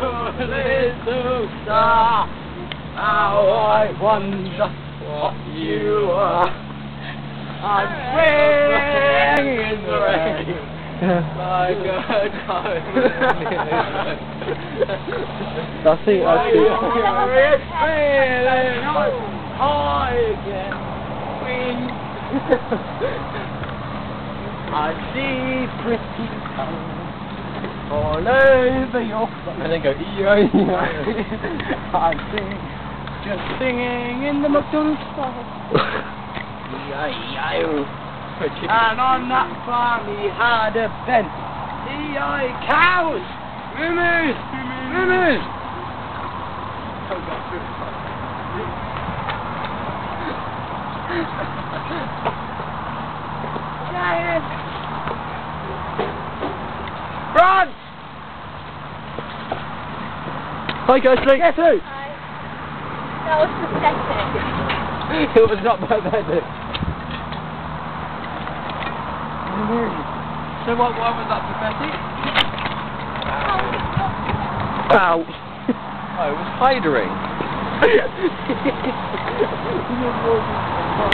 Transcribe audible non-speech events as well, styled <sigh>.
little star. How I wonder what you are. I'm swinging in the rain. Like a diamond. I think I It's feeling high again. I see pretty colours all over your face. And then go E-I-E-I. I sing, just singing in the McDonald's bar. E-I-E-I-O. And on that farm he had a ben. E-I cows, mumus, mumus. Giant. Hi guys, Luke. Yes, who? Hi. That was pathetic. <laughs> it was not pathetic. So what, why was that pathetic? Ow. oh, it was hidering. <laughs>